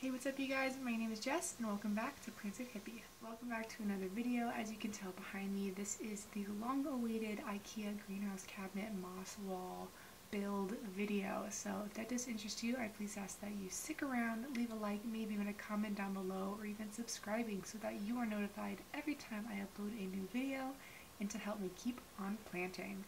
Hey, what's up you guys? My name is Jess and welcome back to Planted Hippie. Welcome back to another video. As you can tell behind me, this is the long-awaited IKEA greenhouse cabinet moss wall build video. So if that does interest you, I please ask that you stick around, leave a like, maybe even a comment down below, or even subscribing so that you are notified every time I upload a new video and to help me keep on planting.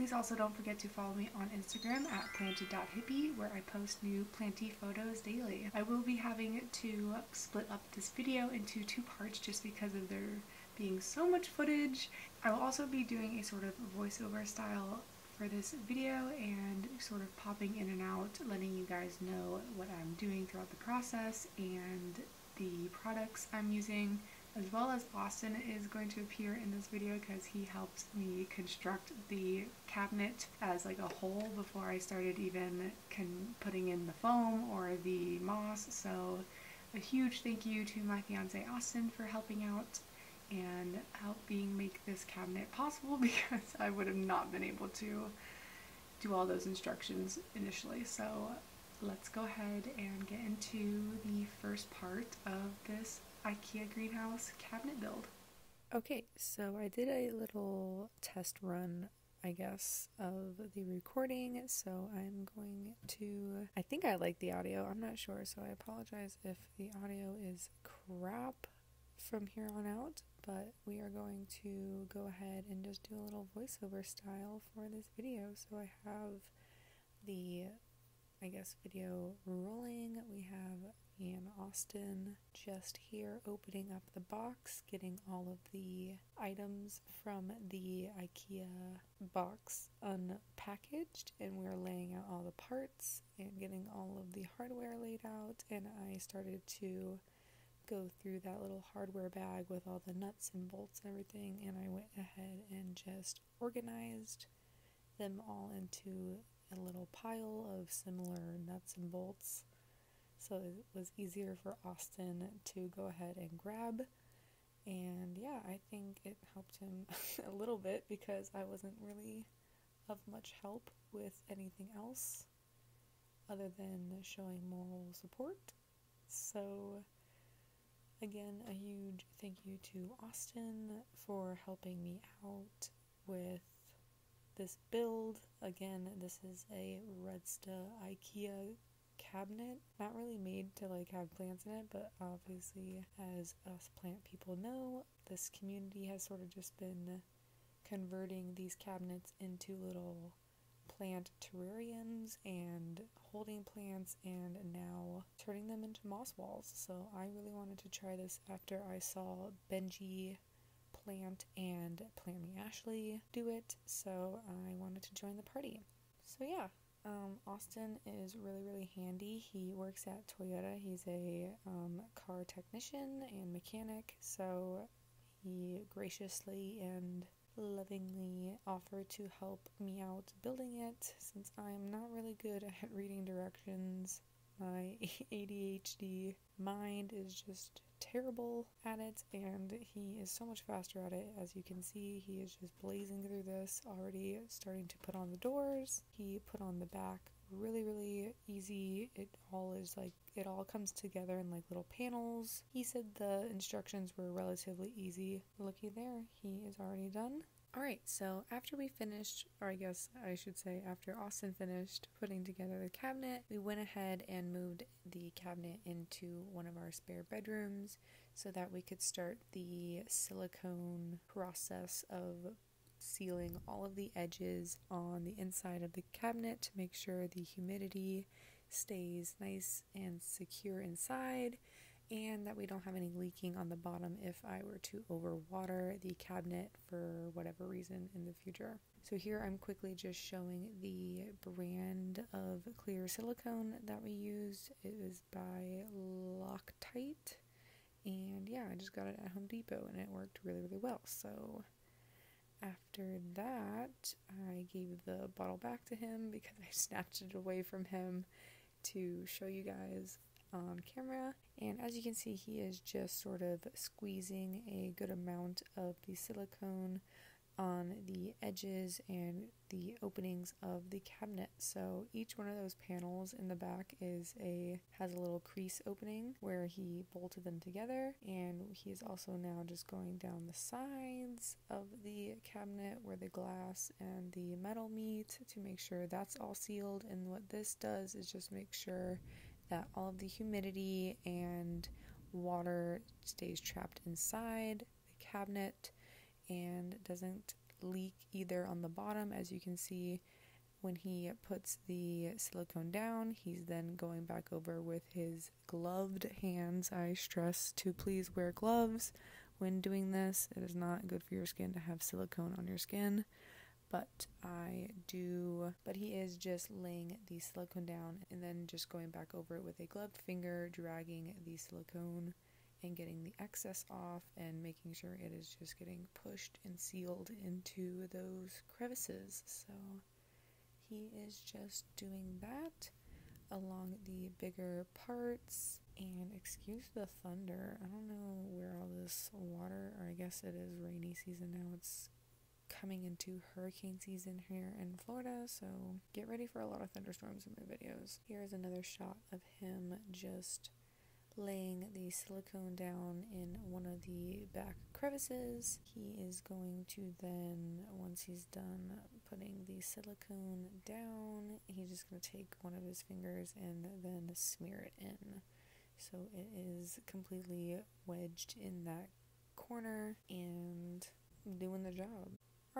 Please also don't forget to follow me on Instagram at planted.hippie where I post new planty photos daily. I will be having to split up this video into two parts just because of there being so much footage. I will also be doing a sort of voiceover style for this video and sort of popping in and out letting you guys know what I'm doing throughout the process and the products I'm using as well as Austin is going to appear in this video because he helped me construct the cabinet as like a whole before I started even putting in the foam or the moss. So a huge thank you to my fiance Austin for helping out and helping make this cabinet possible because I would have not been able to do all those instructions initially. So let's go ahead and get into the first part of this IKEA greenhouse cabinet build. Okay, so I did a little test run, I guess, of the recording. So I'm going to. I think I like the audio. I'm not sure, so I apologize if the audio is crap from here on out. But we are going to go ahead and just do a little voiceover style for this video. So I have the, I guess, video rolling. We have and Austin just here opening up the box, getting all of the items from the IKEA box unpackaged, and we're laying out all the parts and getting all of the hardware laid out. And I started to go through that little hardware bag with all the nuts and bolts and everything, and I went ahead and just organized them all into a little pile of similar nuts and bolts so it was easier for Austin to go ahead and grab. And yeah, I think it helped him a little bit because I wasn't really of much help with anything else other than showing moral support. So, again, a huge thank you to Austin for helping me out with this build. Again, this is a Rudsta IKEA cabinet. Not really made to like have plants in it, but obviously, as us plant people know, this community has sort of just been converting these cabinets into little plant terrariums and holding plants and now turning them into moss walls. So I really wanted to try this after I saw Benji Plant and Plant Me Ashley do it. So I wanted to join the party. So yeah, um, Austin is really, really handy. He works at Toyota. He's a um, car technician and mechanic, so he graciously and lovingly offered to help me out building it since I'm not really good at reading directions. My ADHD mind is just terrible at it, and he is so much faster at it. As you can see, he is just blazing through this, already starting to put on the doors. He put on the back really, really easy. It all is like, it all comes together in like little panels. He said the instructions were relatively easy. Looky there, he is already done. Alright, so after we finished, or I guess I should say after Austin finished putting together the cabinet, we went ahead and moved the cabinet into one of our spare bedrooms so that we could start the silicone process of sealing all of the edges on the inside of the cabinet to make sure the humidity stays nice and secure inside and that we don't have any leaking on the bottom if I were to overwater the cabinet for whatever reason in the future. So here I'm quickly just showing the brand of clear silicone that we used. It is by Loctite and yeah, I just got it at Home Depot and it worked really really well. So after that, I gave the bottle back to him because I snatched it away from him to show you guys on camera. And as you can see, he is just sort of squeezing a good amount of the silicone on the edges and the openings of the cabinet. So each one of those panels in the back is a has a little crease opening where he bolted them together and he's also now just going down the sides of the cabinet where the glass and the metal meet to make sure that's all sealed and what this does is just make sure that all of the humidity and water stays trapped inside the cabinet and doesn't leak either on the bottom as you can see. When he puts the silicone down he's then going back over with his gloved hands. I stress to please wear gloves when doing this. It is not good for your skin to have silicone on your skin but i do but he is just laying the silicone down and then just going back over it with a gloved finger dragging the silicone and getting the excess off and making sure it is just getting pushed and sealed into those crevices. So he is just doing that along the bigger parts. And excuse the thunder. I don't know where all this water, or I guess it is rainy season now. It's coming into hurricane season here in Florida, so get ready for a lot of thunderstorms in my videos. Here's another shot of him just laying the silicone down in one of the back crevices. He is going to then, once he's done putting the silicone down, he's just going to take one of his fingers and then smear it in. So it is completely wedged in that corner and doing the job.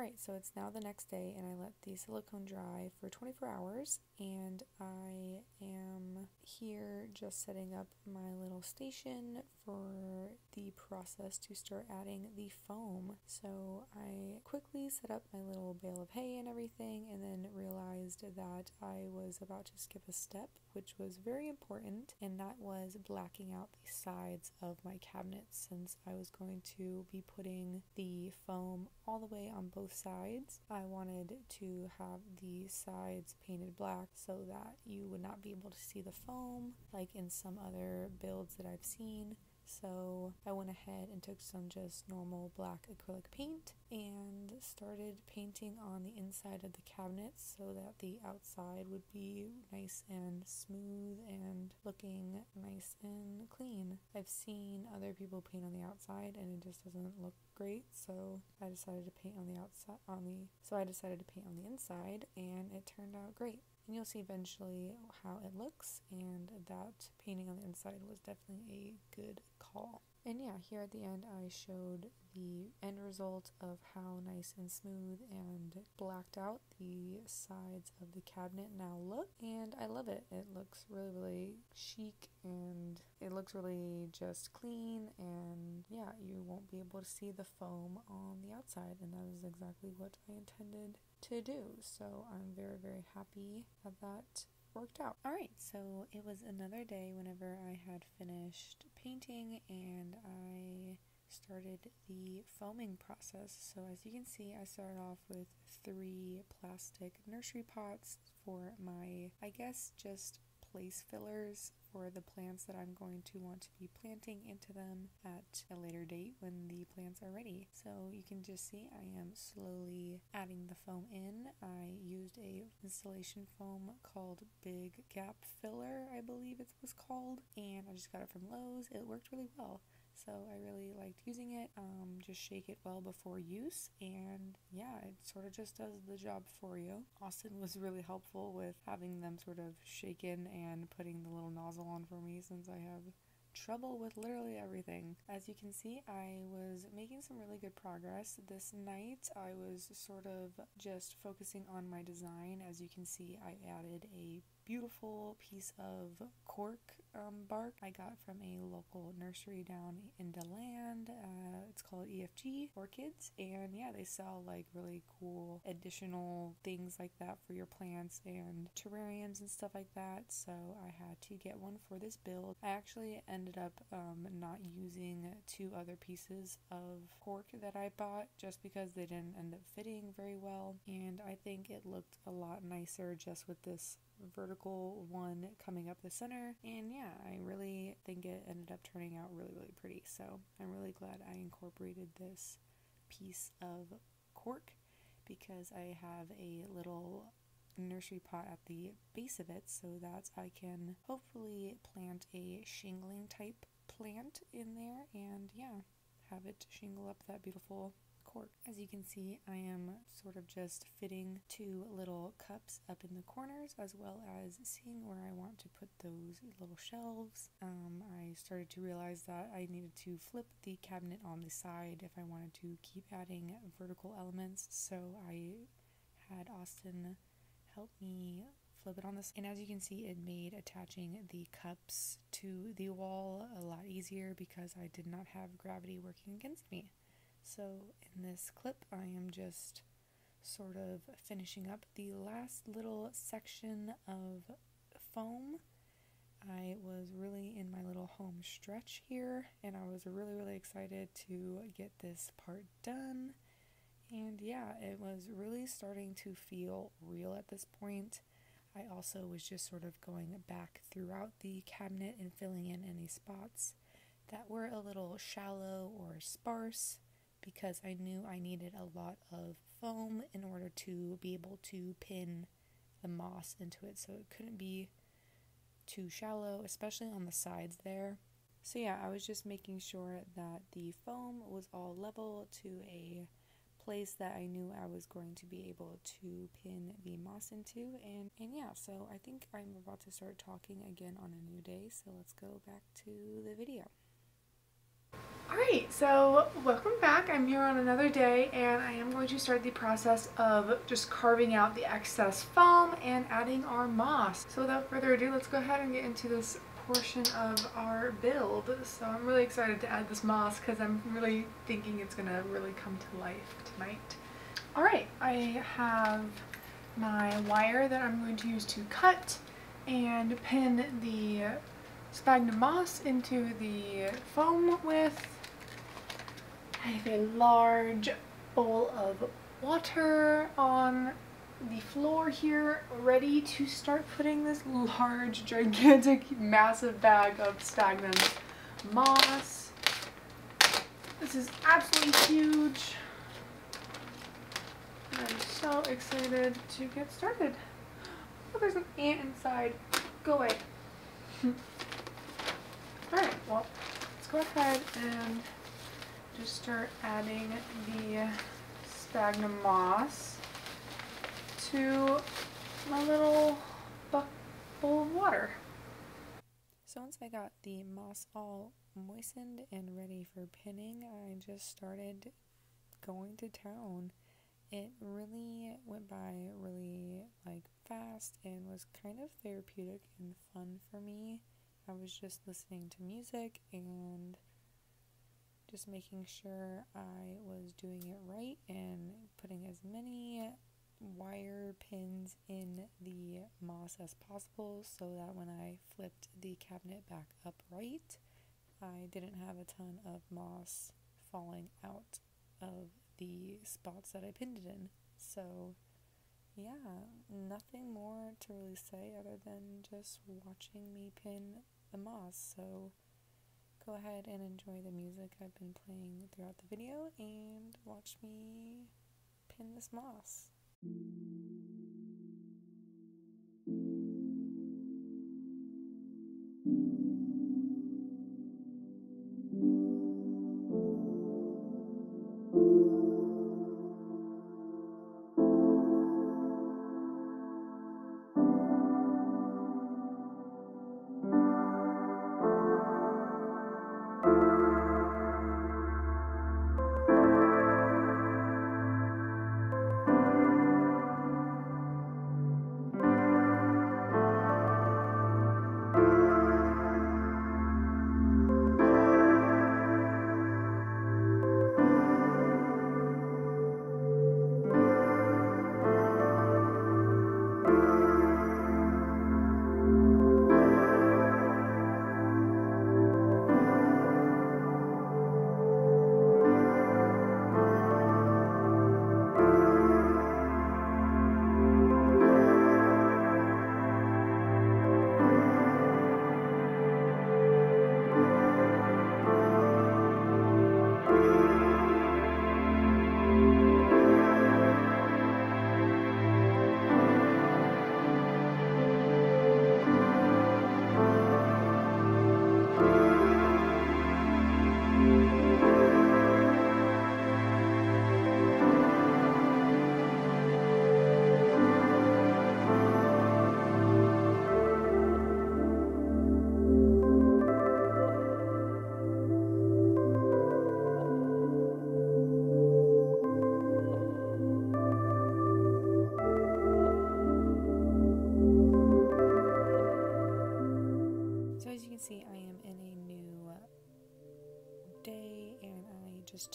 Alright, so it's now the next day, and I let the silicone dry for 24 hours, and I am here just setting up my little station for the process to start adding the foam. So I quickly set up my little bale of hay and everything, and then realized that I was about to skip a step, which was very important, and that was blacking out the sides of my cabinet since I was going to be putting the foam all the way on both sides. I wanted to have the sides painted black so that you would not be able to see the foam like in some other builds that I've seen. So I went ahead and took some just normal black acrylic paint and started painting on the inside of the cabinets so that the outside would be nice and smooth and looking nice and clean. I've seen other people paint on the outside and it just doesn't look great, so I decided to paint on the outside on the so I decided to paint on the inside and it turned out great and you'll see eventually how it looks and that painting on the inside was definitely a good And yeah, here at the end I showed the end result of how nice and smooth and blacked out the sides of the cabinet now look and I love it. It looks really really chic and it looks really just clean and yeah, you won't be able to see the foam on the outside and that is exactly what I intended to do. So I'm very, very happy that that worked out. Alright, so it was another day whenever I had finished painting and I started the foaming process. So as you can see, I started off with three plastic nursery pots for my, I guess, just place fillers for the plants that I'm going to want to be planting into them at a later date when the plants are ready. So you can just see I am slowly adding the foam in. I used a installation foam called Big Gap Filler, I believe it was called, and I just got it from Lowe's. It worked really well. So I really liked using it. Um, just shake it well before use, and yeah, it sort of just does the job for you. Austin was really helpful with having them sort of shaken and putting the little nozzle on for me since I have trouble with literally everything. As you can see, I was making some really good progress. This night, I was sort of just focusing on my design. As you can see, I added a beautiful piece of cork um, bark I got from a local nursery down in DeLand. Uh, it's called EFG Orchids, and yeah, they sell like really cool additional things like that for your plants and terrariums and stuff like that. So I had to get one for this build. I actually ended up um, not using two other pieces of cork that I bought just because they didn't end up fitting very well, and I think it looked a lot nicer just with this vertical one coming up the center. And yeah, I really think it ended up turning out really, really pretty. So I'm really glad I incorporated this piece of cork because I have a little nursery pot at the base of it so that I can hopefully plant a shingling type plant in there and yeah, have it shingle up that beautiful cork. As you can see, I am sort of just fitting two little cups up in the corners as well as seeing where I want to put those little shelves. Um, I started to realize that I needed to flip the cabinet on the side if I wanted to keep adding vertical elements, so I had Austin help me flip it on this and as you can see it made attaching the cups to the wall a lot easier because I did not have gravity working against me. So in this clip I am just sort of finishing up the last little section of foam. I was really in my little home stretch here and I was really really excited to get this part done. And yeah, it was really starting to feel real at this point. I also was just sort of going back throughout the cabinet and filling in any spots that were a little shallow or sparse because I knew I needed a lot of foam in order to be able to pin the moss into it so it couldn't be too shallow, especially on the sides there. So yeah, I was just making sure that the foam was all level to a place that I knew I was going to be able to pin the moss into and and yeah so I think I'm about to start talking again on a new day so let's go back to the video. Alright, so welcome back. I'm here on another day and I am going to start the process of just carving out the excess foam and adding our moss. So without further ado, let's go ahead and get into this portion of our build. So I'm really excited to add this moss because I'm really thinking it's going to really come to life tonight. Alright, I have my wire that I'm going to use to cut and pin the sphagnum moss into the foam with. I have a large bowl of water on the floor here ready to start putting this large, gigantic, massive bag of sphagnum moss. This is absolutely huge. I'm so excited to get started. Oh, there's an ant inside. Go away. Alright, well, let's go ahead and just start adding the sphagnum moss to my little bowl of water. So once I got the moss all moistened and ready for pinning, I just started going to town. It really went by really like fast and was kind of therapeutic and fun for me. I was just listening to music and just making sure I was doing it right and putting as many wire pins in the moss as possible so that when I flipped the cabinet back upright, I didn't have a ton of moss falling out of the spots that I pinned it in. So, yeah, nothing more to really say other than just watching me pin the moss. So, go ahead and enjoy the music I've been playing throughout the video and watch me pin this moss.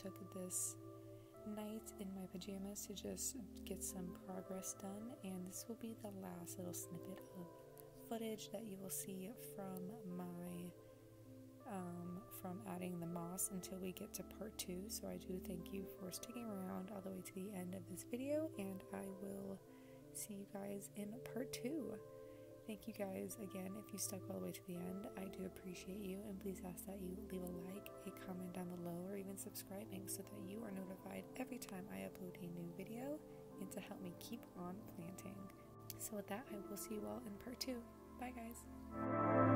This night in my pajamas to just get some progress done and this will be the last little snippet of footage that you will see from my um, from adding the moss until we get to part two. So I do thank you for sticking around all the way to the end of this video and I will see you guys in part two Thank you guys again if you stuck all the way to the end. I do appreciate you, and please ask that you leave a like, a comment down below, or even subscribing so that you are notified every time I upload a new video and to help me keep on planting. So, with that, I will see you all in part two. Bye, guys.